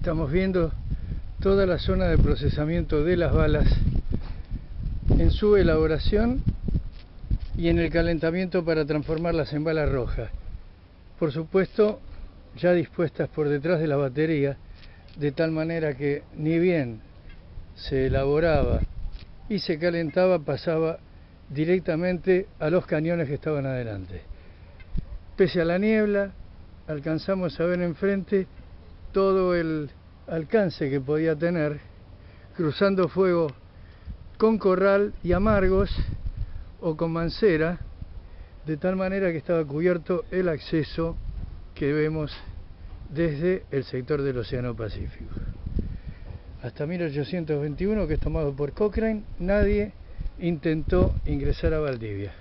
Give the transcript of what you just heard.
Estamos viendo toda la zona de procesamiento de las balas en su elaboración y en el calentamiento para transformarlas en balas rojas. Por supuesto, ya dispuestas por detrás de la batería, de tal manera que ni bien se elaboraba y se calentaba, pasaba directamente a los cañones que estaban adelante. Pese a la niebla, alcanzamos a ver enfrente todo el alcance que podía tener, cruzando fuego con corral y amargos o con mancera, de tal manera que estaba cubierto el acceso que vemos desde el sector del Océano Pacífico. Hasta 1821, que es tomado por Cochrane, nadie intentó ingresar a Valdivia.